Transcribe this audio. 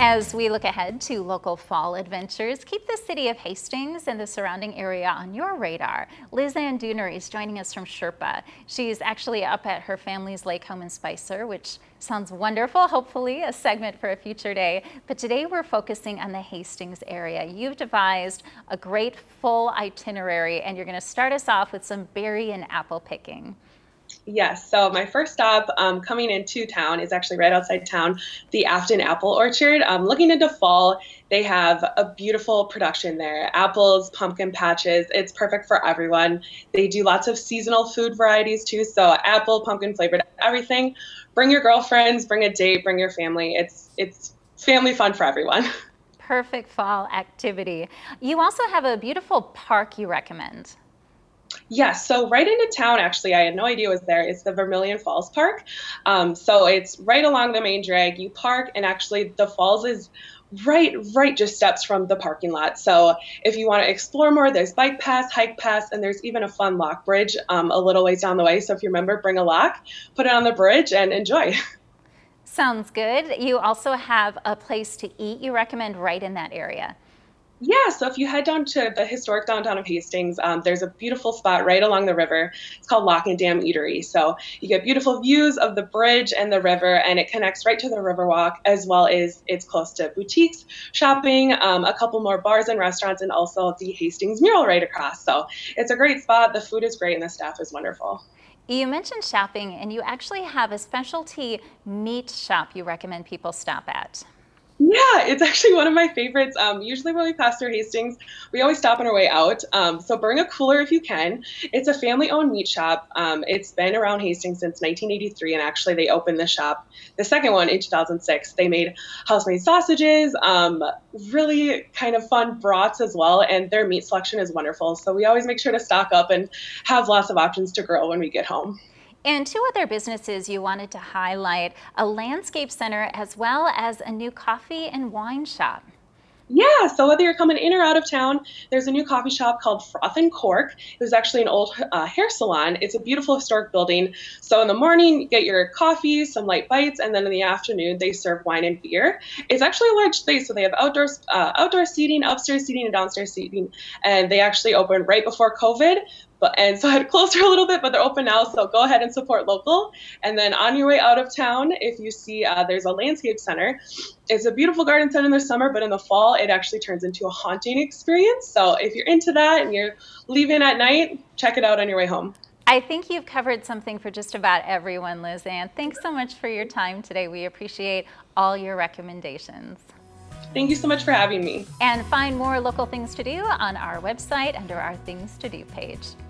As we look ahead to local fall adventures, keep the city of Hastings and the surrounding area on your radar. Liz Ann Dooner is joining us from Sherpa. She's actually up at her family's lake home in Spicer, which sounds wonderful, hopefully a segment for a future day. But today we're focusing on the Hastings area. You've devised a great full itinerary and you're going to start us off with some berry and apple picking. Yes. So my first stop um, coming into town is actually right outside town, the Afton Apple Orchard. Um, looking into fall, they have a beautiful production there. Apples, pumpkin patches. It's perfect for everyone. They do lots of seasonal food varieties too. So apple, pumpkin flavored, everything. Bring your girlfriends, bring a date, bring your family. It's it's family fun for everyone. Perfect fall activity. You also have a beautiful park you recommend. Yes, so right into town, actually, I had no idea it was there. It's the Vermillion Falls Park. Um, so it's right along the main drag. You park, and actually, the falls is right, right just steps from the parking lot. So if you want to explore more, there's bike pass, hike pass, and there's even a fun lock bridge um, a little ways down the way. So if you remember, bring a lock, put it on the bridge, and enjoy. Sounds good. You also have a place to eat you recommend right in that area. Yeah, so if you head down to the historic downtown of Hastings, um, there's a beautiful spot right along the river. It's called Lock and Dam Eatery. So you get beautiful views of the bridge and the river, and it connects right to the Riverwalk, as well as it's close to boutiques, shopping, um, a couple more bars and restaurants, and also the Hastings mural right across. So it's a great spot. The food is great, and the staff is wonderful. You mentioned shopping, and you actually have a specialty meat shop you recommend people stop at. Yeah, it's actually one of my favorites. Um, usually when we pass through Hastings, we always stop on our way out. Um, so bring a cooler if you can. It's a family-owned meat shop. Um, it's been around Hastings since 1983, and actually they opened the shop, the second one in 2006. They made house-made sausages, um, really kind of fun brats as well, and their meat selection is wonderful. So we always make sure to stock up and have lots of options to grill when we get home. And two other businesses you wanted to highlight, a landscape center as well as a new coffee and wine shop. Yeah, so whether you're coming in or out of town, there's a new coffee shop called Froth and Cork. It was actually an old uh, hair salon. It's a beautiful historic building. So in the morning, you get your coffee, some light bites, and then in the afternoon, they serve wine and beer. It's actually a large space, so they have outdoor uh, outdoor seating, upstairs seating, and downstairs seating. And they actually opened right before COVID, but and so I had closed her a little bit, but they're open now. So go ahead and support local. And then on your way out of town, if you see uh, there's a landscape center, it's a beautiful garden center in the summer, but in the fall it actually turns into a haunting experience. So if you're into that and you're leaving at night, check it out on your way home. I think you've covered something for just about everyone, Liz Ann. Thanks so much for your time today. We appreciate all your recommendations. Thank you so much for having me. And find more local things to do on our website under our Things to Do page.